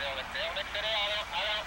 accélère, on accélère, on accélère, alors, alors.